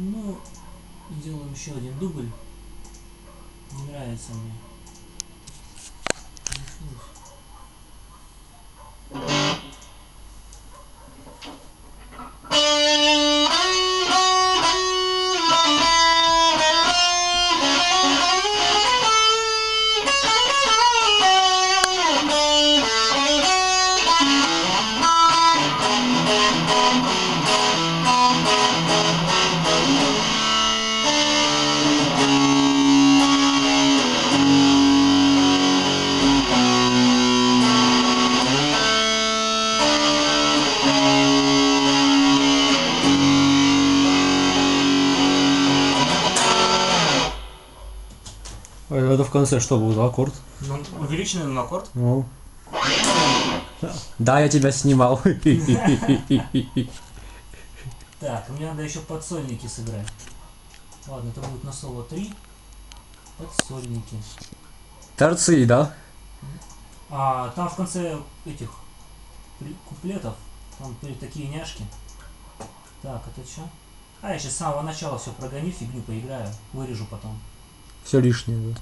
Ну, сделаем еще один дубль. Не нравится мне. Это в конце что был за аккорд? Ну, увеличенный на аккорд. Ну. Да, я тебя снимал. Так, мне надо еще подсольники сыграть. Ладно, это будет на соло 3. Подсольники. Торцы, да? А там в конце этих куплетов, там такие няшки. Так, это что? А, я сейчас с самого начала все прогоню, фигню поиграю, вырежу потом. Все лишнее.